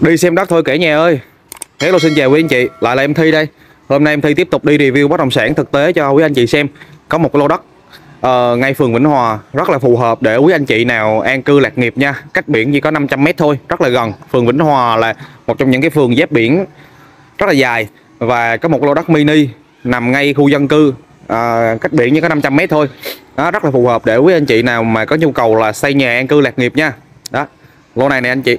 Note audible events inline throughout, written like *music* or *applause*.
Đi xem đất thôi kể nhà ơi. Hello xin chào quý anh chị. Lại là em Thi đây. Hôm nay em Thi tiếp tục đi review bất động sản thực tế cho quý anh chị xem. Có một cái lô đất uh, ngay phường Vĩnh Hòa. Rất là phù hợp để quý anh chị nào an cư lạc nghiệp nha. Cách biển chỉ có 500m thôi Rất là gần. Phường Vĩnh Hòa là một trong những cái phường giáp biển Rất là dài. Và có một lô đất mini Nằm ngay khu dân cư. À, Cách biển chỉ có 500m thôi. Đó, Rất là phù hợp để quý anh chị nào mà có nhu cầu là xây nhà an cư lạc nghiệp nha. Đó Lô này nè anh chị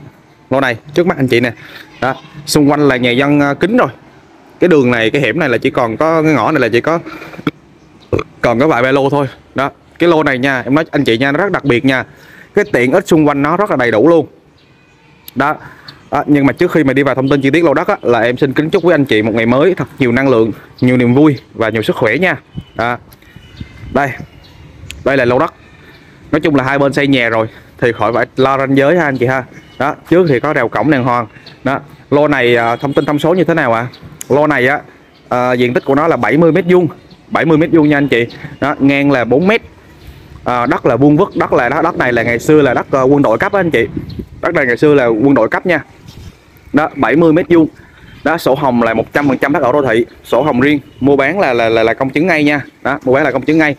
lô này trước mắt anh chị nè. Đó xung quanh là nhà dân à, kính rồi. Cái đường này cái hẻm này là chỉ còn có cái ngõ này là chỉ có còn có vài ba lô thôi. Đó cái lô này nha em nói anh chị nha nó rất đặc biệt nha. Cái tiện ích xung quanh nó rất là đầy đủ luôn. Đó đó, nhưng mà trước khi mà đi vào thông tin chi tiết lô đất á, là em xin kính chúc quý anh chị một ngày mới thật nhiều năng lượng nhiều niềm vui và nhiều sức khỏe nha. Đó. đây đây là lô đất. Nói chung là hai bên xây nhà rồi thì khỏi phải lo ranh giới ha anh chị ha đó trước thì có rào cổng đàng hoàng. Đó lô này à, thông tin thông số như thế nào ạ? À? lô này á à, diện tích của nó là 70 mét vuông. 70 mét vuông nha anh chị. Đó ngang là 4 mét. À, đất là vuông vức đất là đó đất này là ngày xưa là đất uh, quân đội cấp á anh chị. Đất này ngày xưa là quân đội cấp nha. Đó 70 mét vuông. Đó sổ hồng là 100% đất ở đô thị. Sổ hồng riêng mua bán là là là, là công chứng ngay nha. Đó mua bán là công chứng ngay.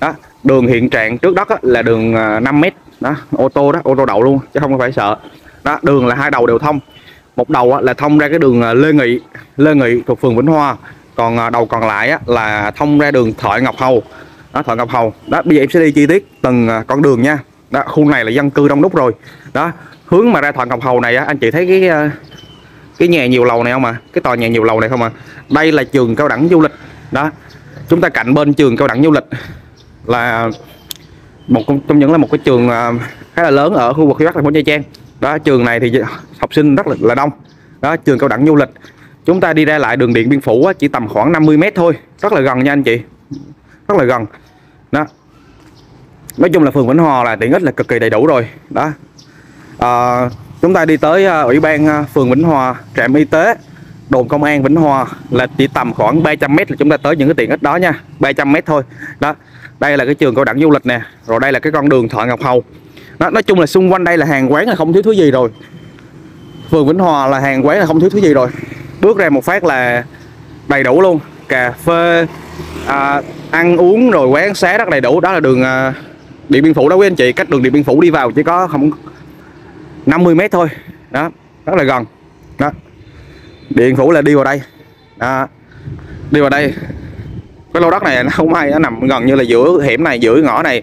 Đó đường hiện trạng trước đất á, là đường à, 5 mét. Đó ô tô đó ô tô đậu luôn chứ không phải sợ đó, đường là hai đầu đều thông. Một đầu là thông ra cái đường à, Lê Nghị Lê Nghị thuộc phường Vĩnh Hoa. Còn à, đầu còn lại là thông ra đường Thoại Ngọc Hầu. Đó, Thoại Ngọc Hầu. Đó, bây giờ em sẽ đi chi tiết từng à, con đường nha. Đó, khu này là dân cư đông đúc rồi. Đó, hướng mà ra Thoại Ngọc Hầu này anh chị thấy cái cái nhà nhiều lầu này không à cái tòa nhà nhiều lầu này không à đây là trường cao đẳng du lịch. Đó, chúng ta cạnh bên trường cao đẳng du lịch là một trong những là một cái trường khá là lớn ở khu vực phía bắc thành phố Nha Trang đó trường này thì học sinh rất là, là đông. Đó trường cao đẳng du lịch. Chúng ta đi ra lại đường điện biên phủ á, chỉ tầm khoảng 50 mét thôi. Rất là gần nha anh chị. Rất là gần. Đó. Nói chung là phường Vĩnh Hòa là tiện ích là cực kỳ đầy đủ rồi. Đó. À, chúng ta đi tới ờ, ủy ban ờ, phường Vĩnh Hòa trạm y tế đồn công an Vĩnh Hòa là chỉ tầm khoảng 300 mét là chúng ta tới những cái tiện ích đó nha. 300 mét thôi. Đó. Đây là cái trường cao đẳng du lịch nè. Rồi đây là cái con đường Thoại Ngọc Hầu đó, nói chung là xung quanh đây là hàng quán là không thiếu thứ gì rồi. Phường Vĩnh Hòa là hàng quán là không thiếu thứ gì rồi. Bước ra một phát là đầy đủ luôn. Cà phê à, ăn uống rồi quán xá rất đầy đủ. Đó là đường à, điện biên phủ. Đó quý anh chị cách đường điện biên phủ đi vào chỉ có không 50 mét thôi. Đó rất là gần. Đó. Điện phủ là đi vào đây. Đó. đi vào đây. Cái lô đất này nó không hay nó nằm gần như là giữa hẻm này giữa ngõ này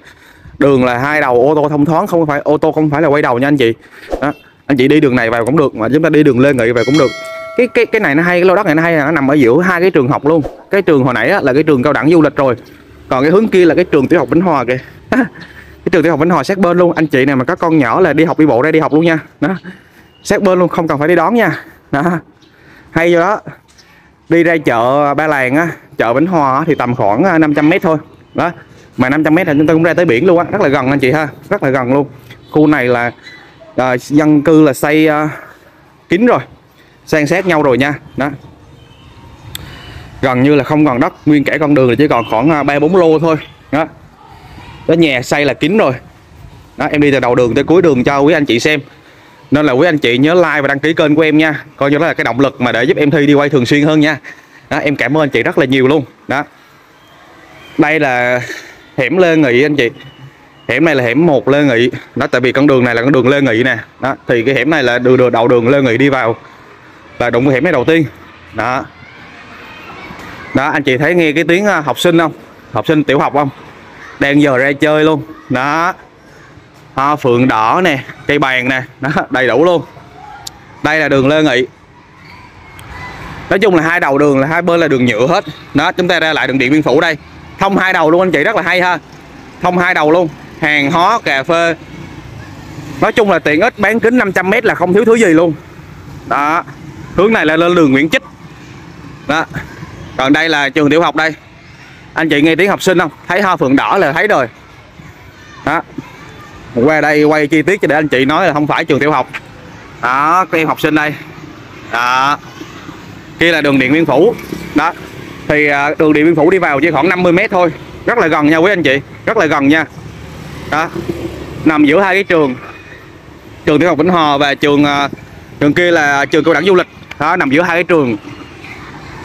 đường là hai đầu ô tô thông thoáng không phải ô tô không phải là quay đầu nha anh chị. Đó anh chị đi đường này vào cũng được mà chúng ta đi đường lê nghị vào cũng được. Cái cái cái này nó hay cái lô đất này nó hay là nó nằm ở giữa hai cái trường học luôn. Cái trường hồi nãy á, là cái trường cao đẳng du lịch rồi. Còn cái hướng kia là cái trường tiểu học vĩnh hòa kìa. *laughs* Cái trường tiểu học vĩnh hòa sát bên luôn. Anh chị này mà có con nhỏ là đi học đi bộ ra đi học luôn nha. Đó sát bên luôn không cần phải đi đón nha. Đó hay do đó. Đi ra chợ ba làng á chợ vĩnh hòa thì tầm khoảng à, 500 mét thôi. Đó mà 500 mét là chúng ta cũng ra tới biển luôn á rất là gần anh chị ha rất là gần luôn. Khu này là à, dân cư là xây à, kín rồi san sát nhau rồi nha đó. Gần như là không còn đất nguyên cả con đường là chỉ còn khoảng à, ba bốn lô thôi đó. Cái nhà xây là kín rồi. Đó em đi từ đầu đường tới cuối đường cho quý anh chị xem. Nên là quý anh chị nhớ like và đăng ký kênh của em nha coi như đó là cái động lực mà để giúp em thi đi quay thường xuyên hơn nha. Đó, em cảm ơn anh chị rất là nhiều luôn đó. Đây là hẻm Lê Nghị anh chị. Hẻm này là hẻm một Lê Nghị đó, tại vì con đường này là con đường Lê Nghị nè. Đó, thì cái hẻm này là đường đường đầu đường Lê Nghị đi vào. Là đụng cái hẻm này đầu tiên. Đó. Đó, anh chị thấy nghe cái tiếng à, học sinh không? Học sinh tiểu học không? Đang giờ ra chơi luôn. Đó. Hoa phượng đỏ nè, cây bàn nè. Đó, đầy đủ luôn. Đây là đường Lê Nghị nói chung là hai đầu đường là hai bên là đường nhựa hết. Đó, chúng ta ra lại đường điện biên phủ đây thông hai đầu luôn anh chị, rất là hay ha. Thông hai đầu luôn. Hàng hóa cà phê. Nói chung là tiện ích, bán kính 500m là không thiếu thứ gì luôn. Đó. Hướng này là lên đường Nguyễn Chích. Đó. Còn đây là trường tiểu học đây. Anh chị nghe tiếng học sinh không? Thấy hoa phượng đỏ là thấy rồi. Đó. Qua đây quay chi tiết cho để anh chị nói là không phải trường tiểu học. Đó, các em học sinh đây. Đó. Kia là đường điện biên phủ. Đó thì à, đường điện biên phủ đi vào chỉ khoảng 50 mét thôi. Rất là gần nha quý anh chị, rất là gần nha. Đó, nằm giữa hai cái trường trường tiểu học vĩnh hòa và trường à, trường kia là trường cao đẳng du lịch. Đó, nằm giữa hai cái trường.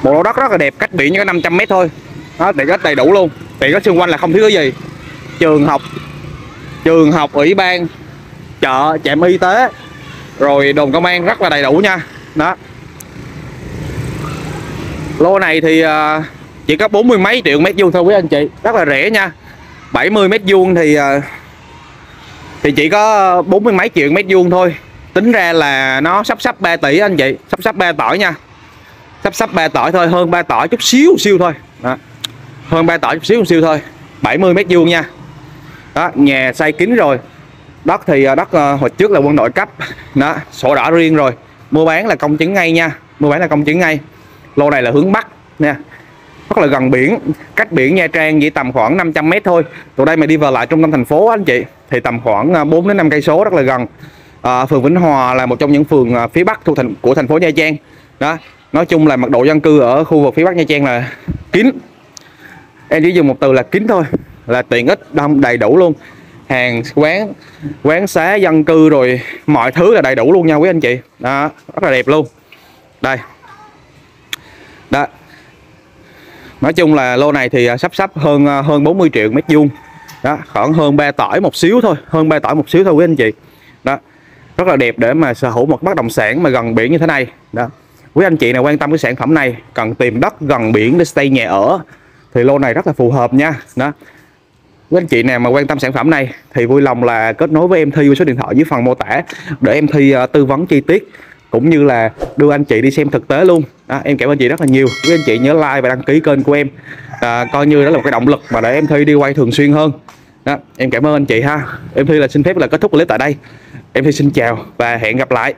Bộ lô đất rất là đẹp, cách biển chỉ có 500 mét thôi. Đó, tiện ích đầy đủ luôn. Tiện ích xung quanh là không thiếu cái gì. Trường học trường học, ủy ban, chợ, trạm y tế, rồi đồn công an rất là đầy đủ nha. Đó lô này thì à, chỉ có bốn mươi mấy triệu mét vuông thôi quý anh chị. Rất là rẻ nha. 70 mét vuông thì à, thì chỉ có bốn mươi mấy triệu mét vuông thôi. Tính ra là nó sắp sắp 3 tỷ anh chị. Sắp sắp 3 tỏi nha. Sắp sắp 3 tỏi thôi, hơn 3 tỏi chút xíu siêu thôi. Đó. hơn 3 tỏi chút xíu siêu thôi. 70 mét vuông nha. Đó, nhà xây kín rồi. Đất thì à, đất hồi trước là quân đội cấp. Đó, sổ đỏ riêng rồi. Mua bán là công chứng ngay nha. Mua bán là công chứng ngay lô này là hướng bắc nha rất là gần biển cách biển Nha Trang chỉ tầm khoảng 500 mét thôi. Từ đây mà đi vào lại trung tâm thành phố anh chị thì tầm khoảng à, 4 đến 5 cây số rất là gần. À, phường Vĩnh Hòa là một trong những phường à, phía bắc thuộc thành của thành phố Nha Trang. Đó nói chung là mật độ dân cư ở khu vực phía bắc Nha Trang là kín. Em chỉ dùng một từ là kín thôi là tiện ích đông đầy đủ luôn. Hàng quán quán xá dân cư rồi mọi thứ là đầy đủ luôn nha quý anh chị. Đó rất là đẹp luôn. Đây đó. Nói chung là lô này thì à, sắp sắp hơn à, hơn 40 triệu mét vuông. Đó, khoảng hơn 3 tỏi một xíu thôi, hơn 3 tỏi một xíu thôi quý anh chị. Đó, rất là đẹp để mà sở hữu một bất động sản mà gần biển như thế này. Đó. Quý anh chị nào quan tâm cái sản phẩm này, cần tìm đất gần biển để stay nhà ở, thì lô này rất là phù hợp nha. Đó. Quý anh chị nào mà quan tâm sản phẩm này, thì vui lòng là kết nối với em Thi qua số điện thoại dưới phần mô tả để em Thi à, tư vấn chi tiết, cũng như là đưa anh chị đi xem thực tế luôn đó, em cảm ơn chị rất là nhiều. Quý anh chị nhớ like và đăng ký kênh của em. À, coi như đó là một cái động lực mà để em Thi đi quay thường xuyên hơn. Đó em cảm ơn anh chị ha. Em Thi là xin phép là kết thúc clip tại đây. Em Thi xin chào và hẹn gặp lại.